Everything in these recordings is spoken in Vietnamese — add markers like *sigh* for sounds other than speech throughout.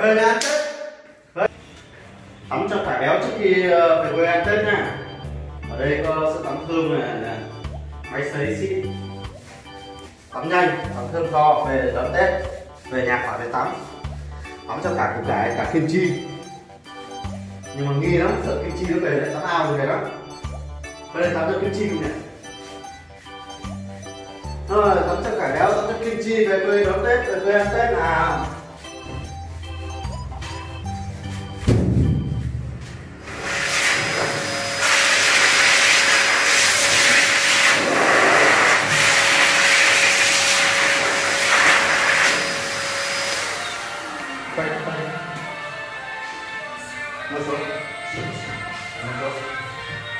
về nhà ăn tết tắm cho phải béo trước khi về quê ăn tết nha. Ở đây có sữa tắm thơm này, này máy sấy xịn. Tắm nhanh tắm thơm tho về đón tết về nhà khỏi về tắm. Tắm cho cả củ cải cả kim chi. Nhưng mà nghi lắm sợ kim chi nó về lại tắm ao rồi về đó. bây tắm cho kim chi luôn này rồi tắm cho cải béo tắm cho kim chi về quê đón tết về quê ăn tết nào.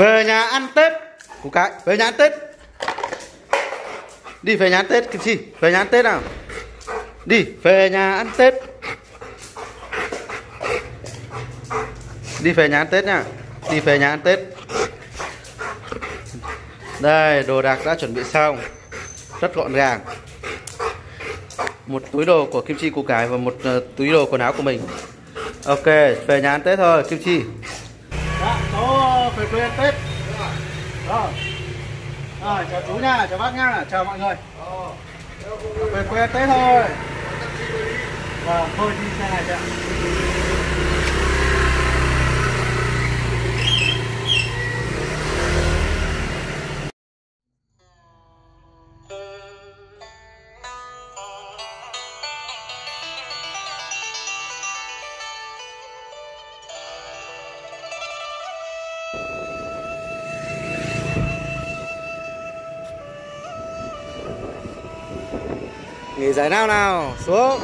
về nhà ăn tết. Củ cái. Về nhà ăn tết. Đi về nhà ăn tết cái gì? Về nhà ăn tết nào? Đi, về nhà ăn tết. Đi về nhà ăn tết nha. Đi về nhà ăn tết. Đây, đồ đạc đã chuẩn bị xong. Rất gọn gàng. Một túi đồ của kim chi củ cải và một ờ, túi đồ quần áo của mình. Ok, về nhà ăn tết thôi, kim chi. Dạ, cháu ờ, về quê ăn Tết. Rồi. Rồi, chào chú nha, chào bác nha, chào mọi người. Về quê ăn Tết thôi. Vâng, thôi đi xe này chị ạ. Nghỉ giải nào nào, xuống.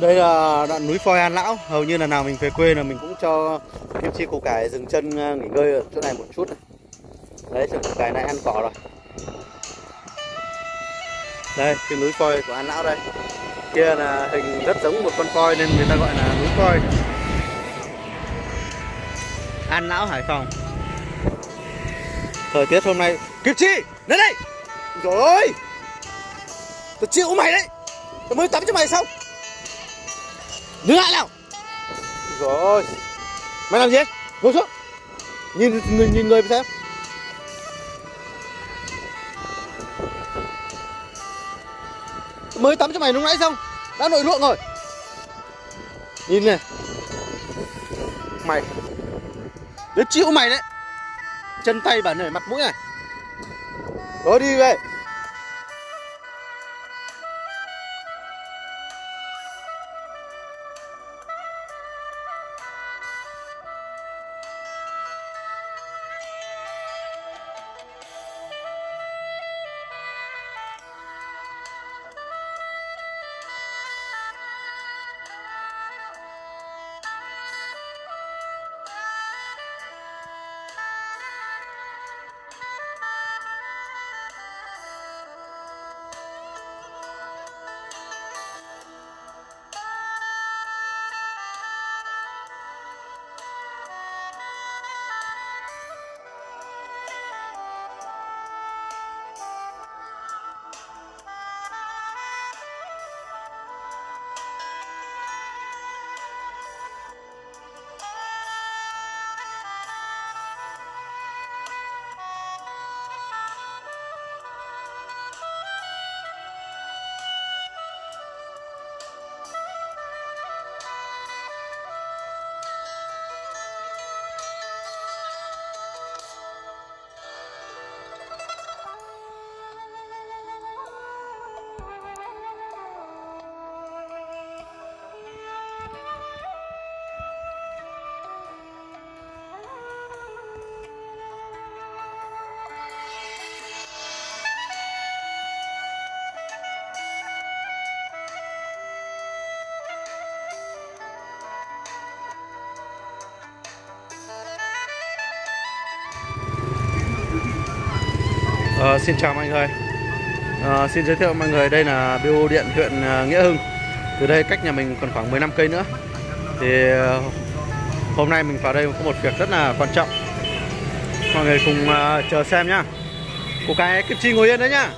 Đây là đoạn núi Phoi An Lão Hầu như là nào mình về quê là mình cũng cho Kim Chi củ cải dừng chân ờ, nghỉ ngơi ở chỗ này một chút này. Đấy, chỗ củ cải này ăn cỏ rồi đây, cái núi voi của An Lão đây. Kia là hình rất giống một con voi nên người ta gọi là núi voi An Lão Hải Phòng. Thời tiết hôm nay Kim Chi, đến đây! Rồi Tôi chịu mày đấy! Tôi mới tắm cho mày xong! Đứng lại nào! Rồi Mày làm gì? Ngồi xuống! Nhìn, nhìn, nhìn người xem. Mới tắm cho mày lúc nãy xong, Đã nội ruộng rồi. Nhìn này. Mày. Đứa chịu mày đấy. Chân tay bẩn này mặt mũi này. Thôi đi về. À, xin chào mọi người. À, Xin giới thiệu mọi người đây là biêu điện huyện ờ, Nghĩa Hưng. Từ đây cách nhà mình còn khoảng 15 cây nữa. Thì hôm nay mình vào đây có một việc rất là quan trọng. Mọi người cùng uh, chờ xem nhá. Cô cái Kim Chi ngồi yên đấy nhá.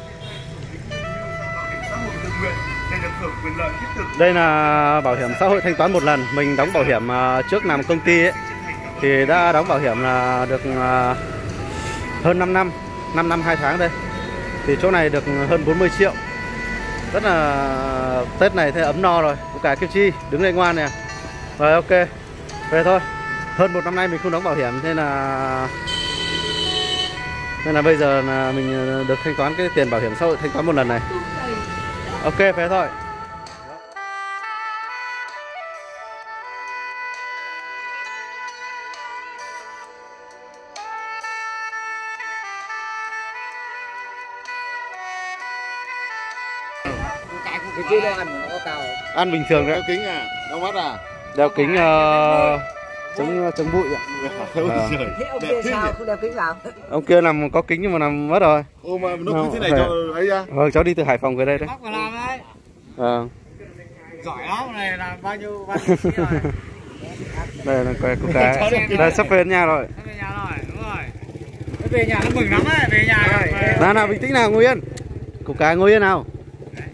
Đây là bảo hiểm xã hội thanh toán một lần. Mình đóng bảo hiểm trước làm công ty ấy. Thì đã đóng bảo hiểm là được hơn 5 năm. 5 năm 2 tháng đây. Thì chỗ này được hơn 40 triệu. Rất là, Tết này thấy ấm no rồi Cô cả Kim Chi đứng đây ngoan nè. Rồi, ok. Về thôi. Hơn một năm nay mình không đóng bảo hiểm Nên là Nên là bây giờ là mình được thanh toán cái tiền bảo hiểm xã hội thanh toán một lần này. Ok, về thôi. Cái chế độ ăn nó có cao? Ăn bình thường đấy. Đeo kính à? Đeo mắt à? Đeo kính uh, chống chống bụi ạ. Ờ. thế ông kia sao? không đeo kính vào. Ông kia nằm có kính nhưng mà nằm mất rồi. Ô mà nó Nó cứ thế này cho ấy ra Vâng cháu đi từ Hải Phòng về đây đấy. Bác phải làm đấy. Vâng. Giỏi lắm này là bao nhiêu bao nhiêu rồi? *laughs* Đây là cái cô cái đây sắp về nhà rồi. Nó về nhà rồi đúng rồi. Nó về nhà nó mừng lắm đấy về nhà rồi nào nào bình tĩnh nào ngồi yên. Cô cái ngồi yên nào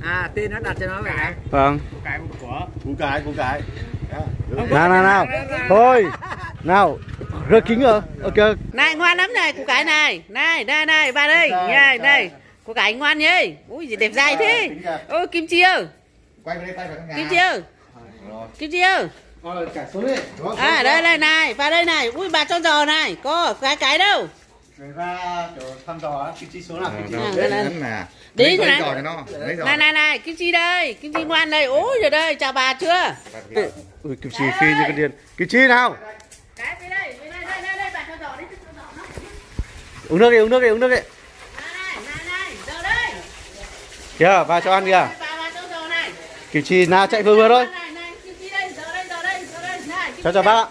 à tên nó đặt cho nó vậy. Hả? vâng cái của cú cái cú cái Đó, được. nào nào nào. Thôi. Nào rơi kính rồi. Ok. Này ngoan lắm này cô cái này. Này đây này ba đây. Này đây. Cô cái ngoan nhỉ. Ui gì đẹp dai thế. Ôi kim chi ơi. Quay về đây tay vào trong nhà. Kim chi ơi. Kim chi ơi. Rồi cả xuống đi. À đây đây này. Vào đây này. Ui bà cho giò này. Có cái cái đâu ra kiểu thăm dò á, kim chi xuống nào kim chi Đi giò này. này này này kim chi đây kim chi ngoan đây. Ôi rồi đây chào bà chưa? Ui kim chi phi như cái điên kim chi nào? Cái về đây về đây đây đây đây bà cho giò đi cho giò nó. Uống nước đi uống nước đi uống nước đi. Này này này giò đây. Kìa bà cho ăn kìa. Bà bà cho giò này. Kim chi nào chạy vừa vừa thôi. Này này kim chi đây giò đây giò đây giò đây. Này kim chào chào bác ạ.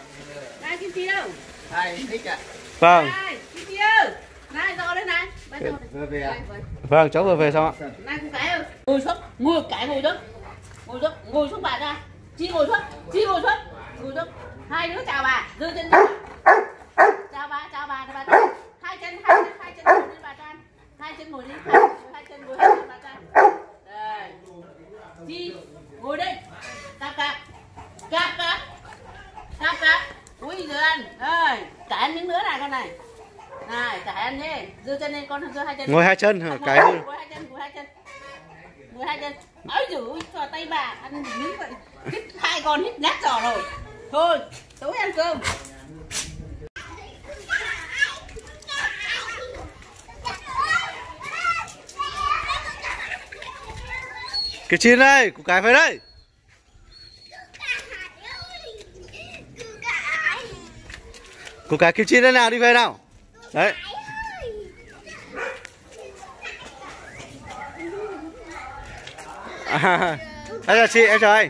Này kim chi đâu? Hay, thích ạ. Vâng này kim chi ơi này giò đây này bà cho Vừa về à? vâng cháu vừa về xong ạ. Này cô cái ơi. Ngồi xuống ngồi cái ngồi xuống. Ngồi xuống ngồi xuống bà ra chi ngồi xuống chi ngồi xuống. Ngồi xuống. Hai đứa chào bà. Giơ chân lên chào bà chào bà bà bà hai chân hai chân hai chân ngồi đi bà cho hai chân ngồi đi hai, hai chân ngồi lên bà cho đây. Chi ngồi đi. Cạp cạp. Cạp cạp. Cạp cạp. ui giời ăn ơi cả miếng nữa này con này này cả ăn đi giơ chân lên con giơ hai chân. Ngồi hai chân hả? cái ngồi hai chân ngồi hai chân. Ngồi hai chân. Ôi giời ơi cho tay bà ăn miếng vậy. Hít hai con hít nát giò rồi. Thôi tối ăn cơm. Cái chín đây của cái phải đây của cái kim chi đây nào đi về nào đấy. À, *laughs* đây là chị em chào anh.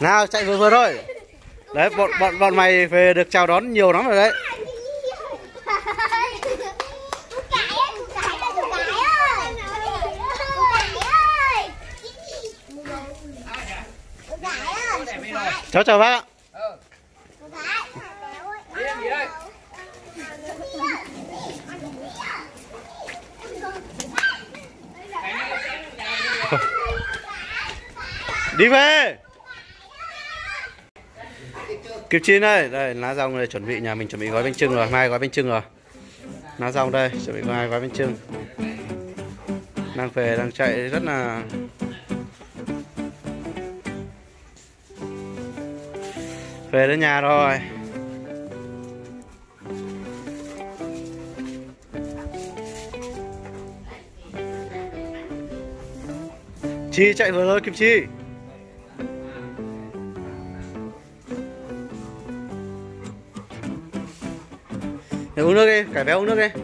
Nào chạy vừa vừa thôi. Đấy bọn bọn bọn mày về được chào đón nhiều lắm rồi đấy. Cháu chào bác ạ. Đi về Kiều Chi đây, đây lá rong đây chuẩn bị nhà mình chuẩn bị gói bánh trưng rồi, mai gói bánh trưng rồi. Lá rong đây, chuẩn bị mai gói bánh trưng. Đang về đang chạy rất là Về đến nhà rồi. Chi chạy vừa thôi Kim Chi. Để uống nước đi, cải béo uống nước đi